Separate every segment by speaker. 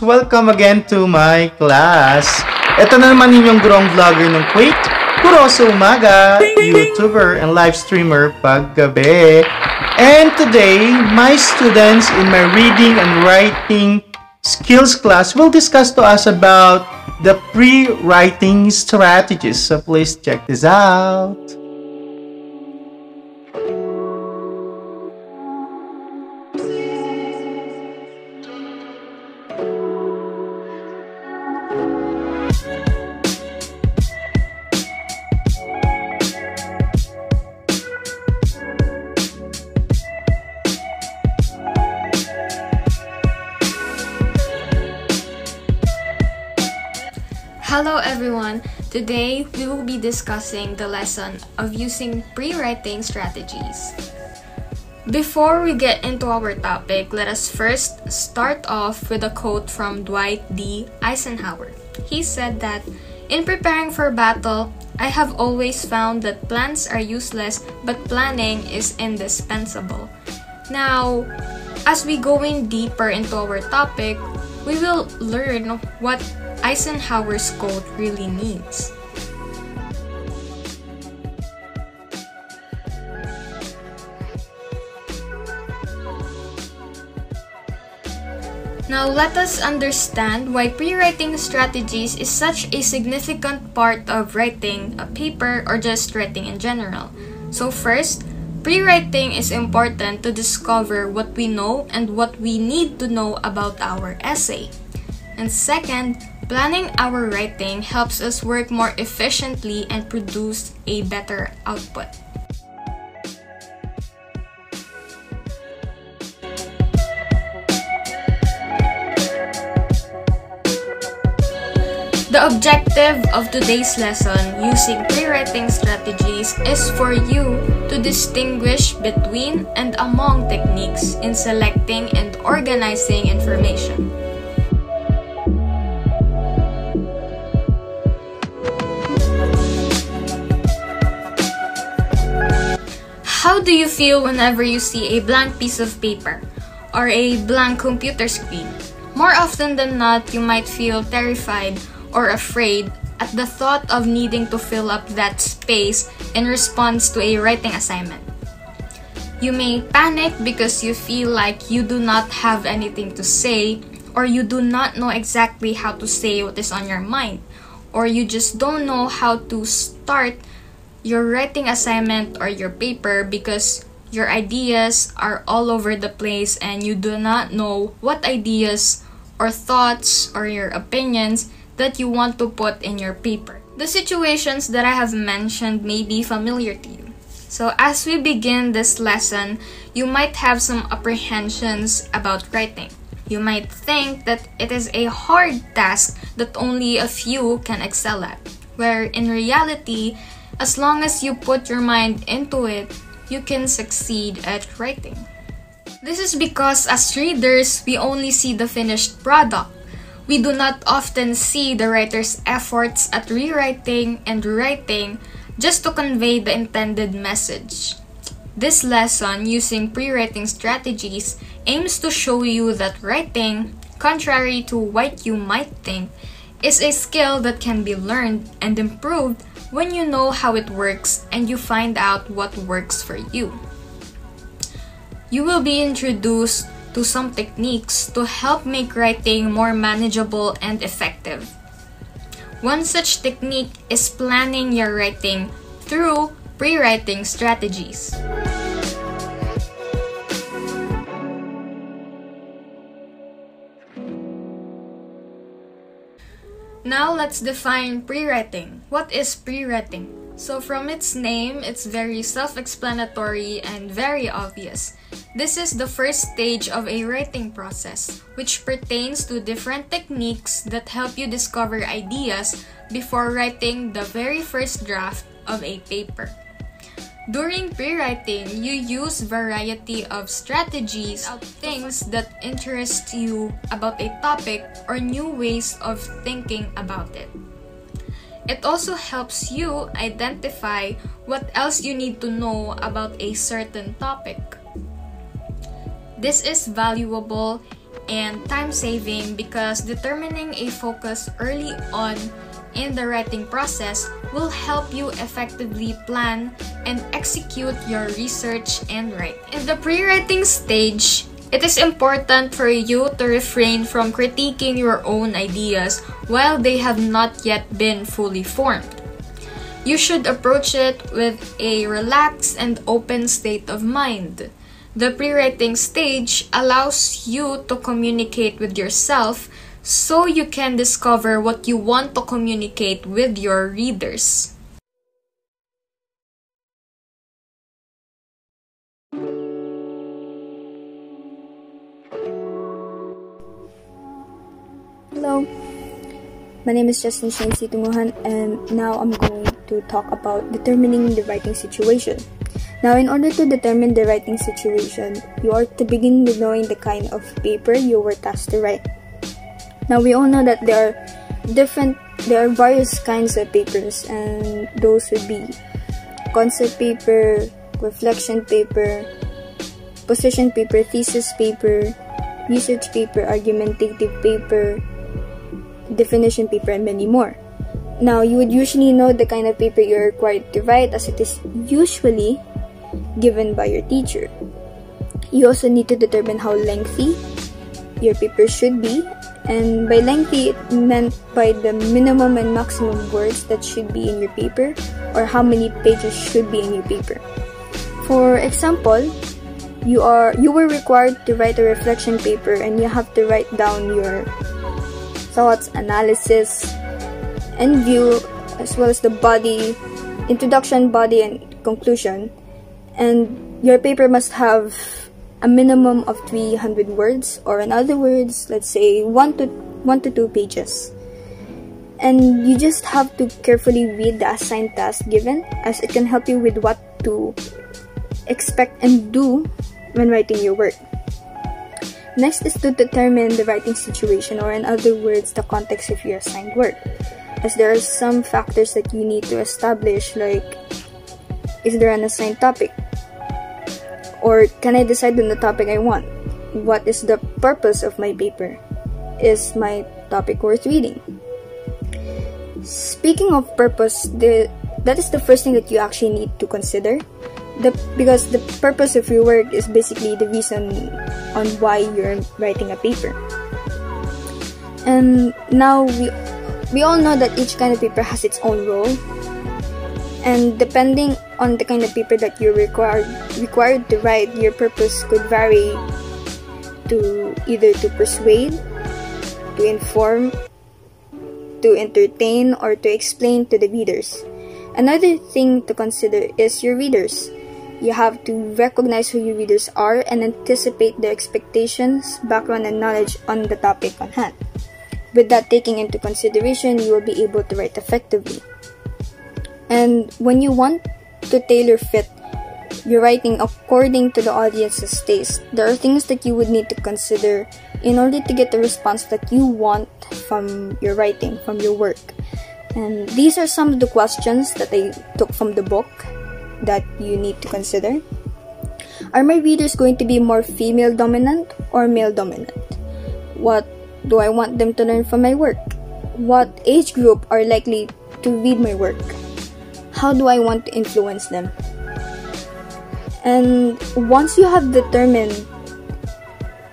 Speaker 1: Welcome again to my class. Ito na naman inyong grong vlogger ng Kuwait, Kuro sa umaga, YouTuber and live streamer paggabi. And today, my students in my reading and writing skills class will discuss to us about the pre-writing strategies. So please check this out.
Speaker 2: Discussing the lesson of using pre-writing strategies. Before we get into our topic, let us first start off with a quote from Dwight D. Eisenhower. He said that, In preparing for battle, I have always found that plans are useless but planning is indispensable. Now, as we go in deeper into our topic, we will learn what Eisenhower's quote really means. Now let us understand why pre-writing strategies is such a significant part of writing a paper or just writing in general. So first, pre-writing is important to discover what we know and what we need to know about our essay. And second, planning our writing helps us work more efficiently and produce a better output. The objective of today's lesson using pre-writing strategies is for you to distinguish between and among techniques in selecting and organizing information. How do you feel whenever you see a blank piece of paper or a blank computer screen? More often than not, you might feel terrified or afraid at the thought of needing to fill up that space in response to a writing assignment. You may panic because you feel like you do not have anything to say or you do not know exactly how to say what is on your mind or you just don't know how to start your writing assignment or your paper because your ideas are all over the place and you do not know what ideas or thoughts or your opinions that you want to put in your paper. The situations that I have mentioned may be familiar to you. So, as we begin this lesson, you might have some apprehensions about writing. You might think that it is a hard task that only a few can excel at, where in reality, as long as you put your mind into it, you can succeed at writing. This is because as readers, we only see the finished product. We do not often see the writer's efforts at rewriting and writing just to convey the intended message. This lesson, using pre-writing strategies, aims to show you that writing, contrary to what you might think, is a skill that can be learned and improved when you know how it works and you find out what works for you. You will be introduced to some techniques to help make writing more manageable and effective. One such technique is planning your writing through pre-writing strategies. Now let's define pre-writing. What is pre-writing? So from its name, it's very self-explanatory and very obvious. This is the first stage of a writing process, which pertains to different techniques that help you discover ideas before writing the very first draft of a paper. During pre-writing, you use variety of strategies things that interest you about a topic or new ways of thinking about it. It also helps you identify what else you need to know about a certain topic. This is valuable and time saving because determining a focus early on in the writing process will help you effectively plan and execute your research and write. In the pre-writing stage, it is important for you to refrain from critiquing your own ideas while they have not yet been fully formed. You should approach it with a relaxed and open state of mind. The pre-writing stage allows you to communicate with yourself so you can discover what you want to communicate with your readers.
Speaker 3: Hello, my name is Justin Shane Situnguhan and now I'm going to talk about determining the writing situation. Now, in order to determine the writing situation, you are to begin with knowing the kind of paper you were tasked to write. Now we all know that there are different there are various kinds of papers and those would be concept paper, reflection paper, position paper, thesis paper, research paper, argumentative paper, definition paper, and many more. Now, you would usually know the kind of paper you're required to write as it is usually given by your teacher. You also need to determine how lengthy your paper should be and by lengthy, it meant by the minimum and maximum words that should be in your paper or how many pages should be in your paper. For example, you are you were required to write a reflection paper and you have to write down your thoughts, analysis, and view as well as the body, introduction, body, and conclusion. And your paper must have a minimum of 300 words or in other words let's say 1 to 1 to 2 pages and you just have to carefully read the assigned task given as it can help you with what to expect and do when writing your work next is to determine the writing situation or in other words the context of your assigned work as there are some factors that you need to establish like is there an assigned topic or can I decide on the topic I want? What is the purpose of my paper? Is my topic worth reading? Speaking of purpose, the that is the first thing that you actually need to consider. The, because the purpose of your work is basically the reason on why you're writing a paper. And now we we all know that each kind of paper has its own role. And depending on the kind of paper that you're required required to write your purpose could vary to either to persuade to inform to entertain or to explain to the readers. Another thing to consider is your readers you have to recognize who your readers are and anticipate their expectations background and knowledge on the topic on hand. With that taking into consideration you will be able to write effectively. And when you want to tailor fit your writing according to the audience's taste, there are things that you would need to consider in order to get the response that you want from your writing, from your work. And these are some of the questions that I took from the book that you need to consider. Are my readers going to be more female dominant or male dominant? What do I want them to learn from my work? What age group are likely to read my work? how do I want to influence them? And once you have determined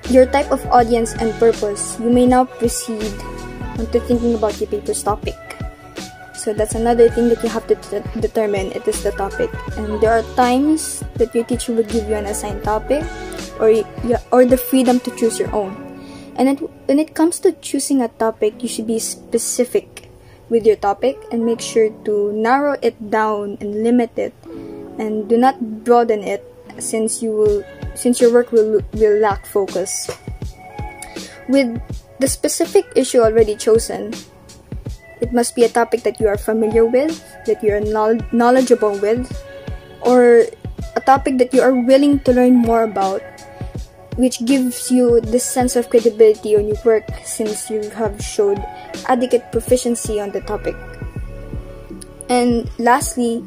Speaker 3: your type of audience and purpose, you may now proceed onto thinking about your paper's topic. So that's another thing that you have to determine. It is the topic, and there are times that your teacher would give you an assigned topic, or or the freedom to choose your own. And it, when it comes to choosing a topic, you should be specific with your topic and make sure to narrow it down and limit it and do not broaden it since you will since your work will will lack focus with the specific issue already chosen it must be a topic that you are familiar with that you are knowledgeable with or a topic that you are willing to learn more about which gives you this sense of credibility on your work since you have showed adequate proficiency on the topic. And lastly,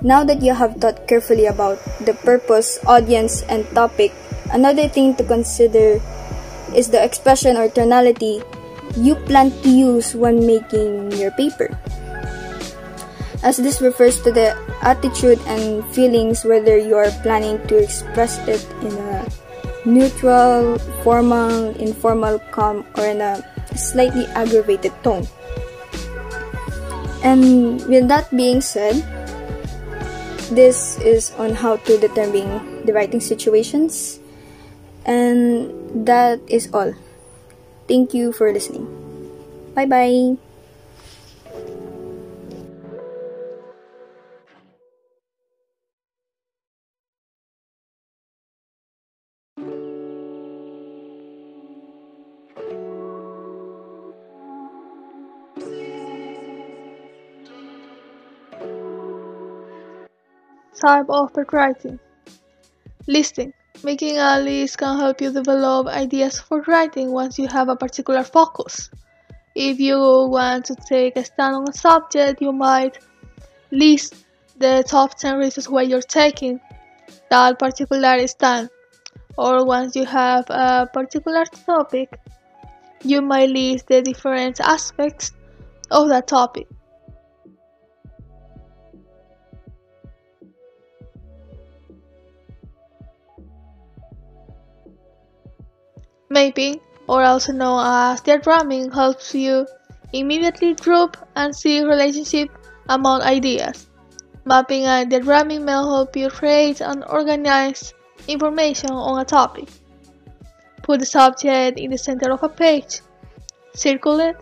Speaker 3: now that you have thought carefully about the purpose, audience, and topic, another thing to consider is the expression or tonality you plan to use when making your paper. As this refers to the attitude and feelings whether you are planning to express it in a neutral, formal, informal, calm, or in a slightly aggravated tone. And with that being said, this is on how to determine the writing situations. And that is all. Thank you for listening. Bye bye.
Speaker 4: Type of writing. Listing. Making a list can help you develop ideas for writing once you have a particular focus. If you want to take a stand on a subject, you might list the top 10 reasons why you're taking that particular stand. Or once you have a particular topic, you might list the different aspects of that topic. Mapping, or also known as diagramming, helps you immediately group and see relationship among ideas. Mapping and diagramming may help you create and organize information on a topic. Put the subject in the center of a page. Circle it.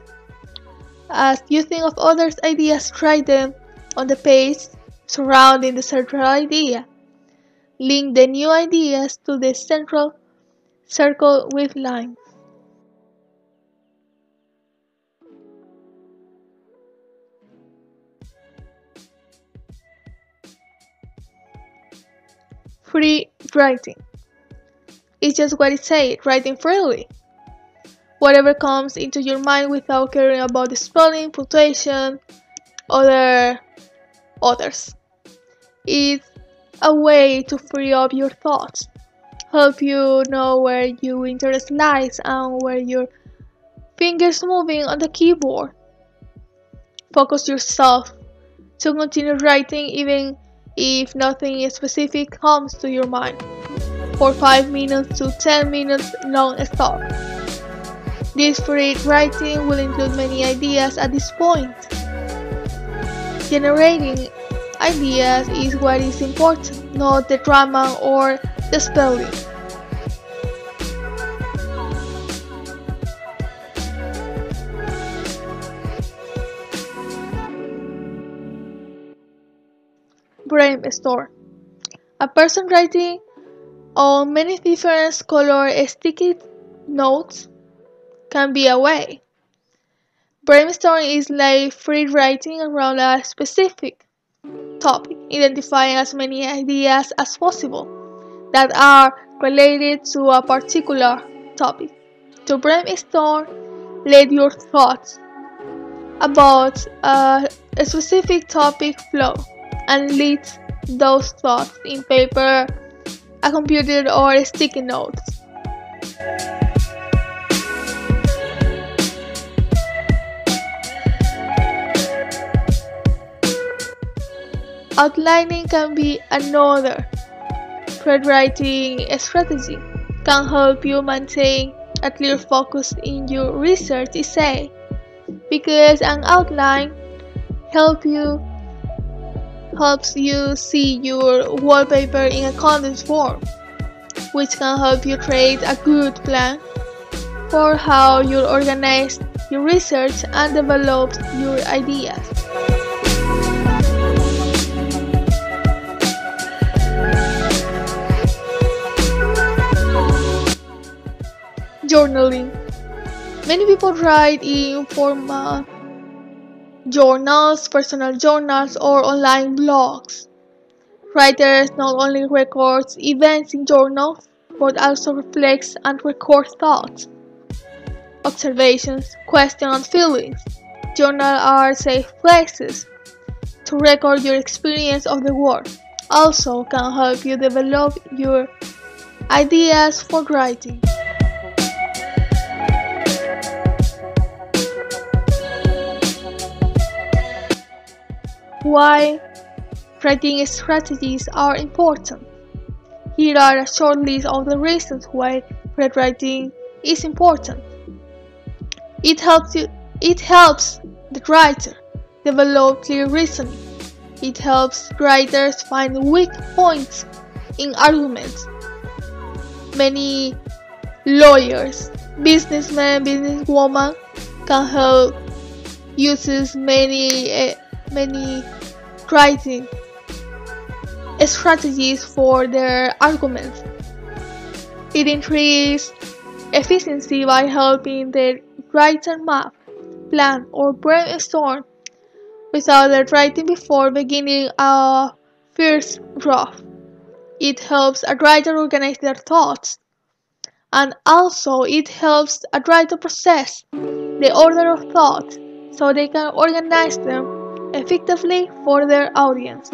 Speaker 4: As you think of others' ideas, write them on the page surrounding the central idea. Link the new ideas to the central Circle with lines. Free writing. It's just what it says, writing freely. Whatever comes into your mind without caring about the spelling, punctuation, other others. It's a way to free up your thoughts help you know where your interest lies and where your fingers moving on the keyboard. Focus yourself to continue writing even if nothing specific comes to your mind for 5 minutes to 10 minutes non-stop. This free writing will include many ideas at this point. Generating ideas is what is important, not the drama or the spelling. Brainstorm. A person writing on many different color sticky notes can be a way. Brainstorming is like free writing around a specific topic, identifying as many ideas as possible that are related to a particular topic. To brainstorm, let your thoughts about a specific topic flow and list those thoughts in paper, a computer, or sticky notes. Outlining can be another great writing strategy. Can help you maintain a clear focus in your research essay because an outline help you helps you see your wallpaper in a condensed form, which can help you create a good plan for how you organize your research and develop your ideas. Journaling. Many people write in formal uh, journals, personal journals, or online blogs. Writers not only record events in journals, but also reflect and record thoughts, observations, questions, and feelings. Journals are safe places to record your experience of the world. Also, can help you develop your ideas for writing. Why writing strategies are important. Here are a short list of the reasons why pre-writing is important. It helps you, it helps the writer develop clear reasoning. It helps writers find weak points in arguments. Many lawyers, businessmen, businesswomen can help uses many uh, many writing strategies for their arguments. It increases efficiency by helping the writer map, plan, or brainstorm without the writing before beginning a first draft. It helps a writer organize their thoughts, and also it helps a writer process the order of thoughts so they can organize them effectively for their audience.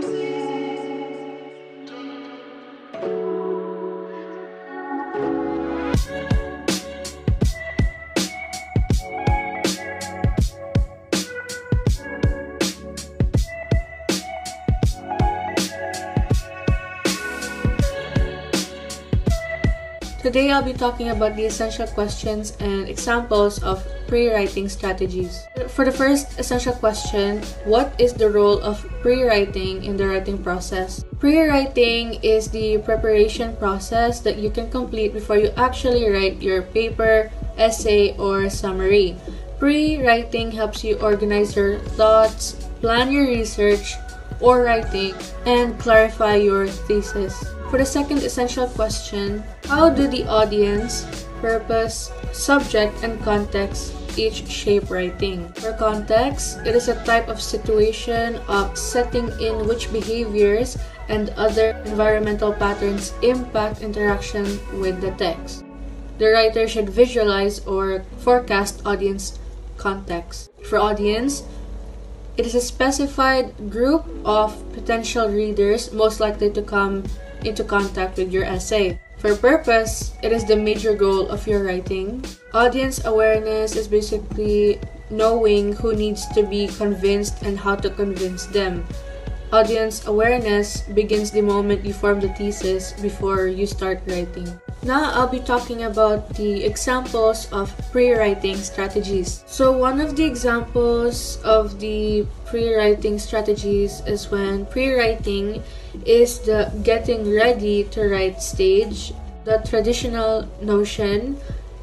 Speaker 5: Today I'll be talking about the essential questions and examples of pre-writing strategies. For the first essential question, what is the role of pre-writing in the writing process? Pre-writing is the preparation process that you can complete before you actually write your paper, essay, or summary. Pre-writing helps you organize your thoughts, plan your research or writing, and clarify your thesis. For the second essential question, how do the audience, purpose, subject, and context each shape writing? For context, it is a type of situation of setting in which behaviors and other environmental patterns impact interaction with the text. The writer should visualize or forecast audience context. For audience, it is a specified group of potential readers most likely to come into contact with your essay. For purpose, it is the major goal of your writing. Audience awareness is basically knowing who needs to be convinced and how to convince them. Audience awareness begins the moment you form the thesis before you start writing. Now I'll be talking about the examples of pre-writing strategies. So one of the examples of the pre-writing strategies is when pre-writing is the getting ready to write stage, the traditional notion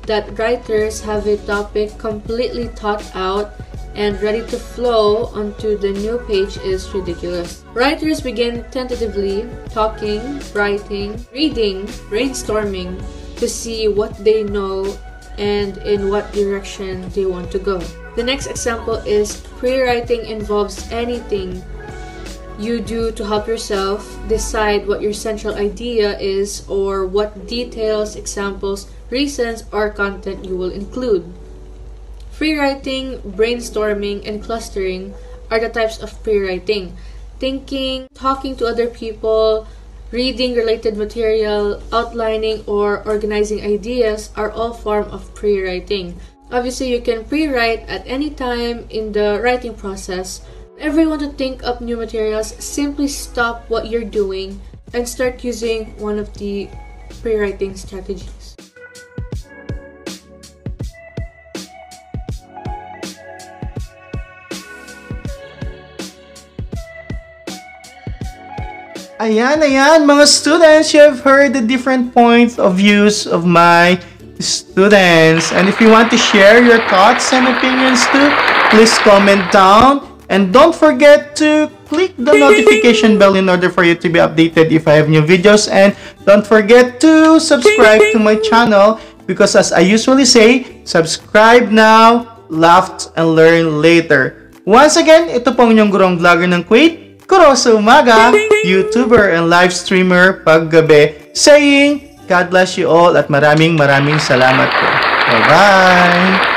Speaker 5: that writers have a topic completely thought out and ready to flow onto the new page is ridiculous. Writers begin tentatively talking, writing, reading, brainstorming to see what they know and in what direction they want to go. The next example is pre-writing involves anything you do to help yourself decide what your central idea is or what details, examples, reasons, or content you will include. Free writing, brainstorming, and clustering are the types of pre-writing. Thinking, talking to other people, reading related material, outlining or organizing ideas are all form of pre-writing. Obviously, you can pre-write at any time in the writing process. Want to think up new materials, simply stop what you're doing and start using one of the pre-writing strategies.
Speaker 1: Ayan, ayan, mga students, you have heard the different points of views of my students. And if you want to share your thoughts and opinions too, please comment down. And don't forget to click the notification bell in order for you to be updated if I have new videos. And don't forget to subscribe to my channel because as I usually say, subscribe now, laugh and learn later. Once again, ito po ang inyong gurong vlogger ng Kuwait, Kuro sa umaga, YouTuber and live streamer paggabi, saying, God bless you all at maraming maraming salamat po. Bye-bye!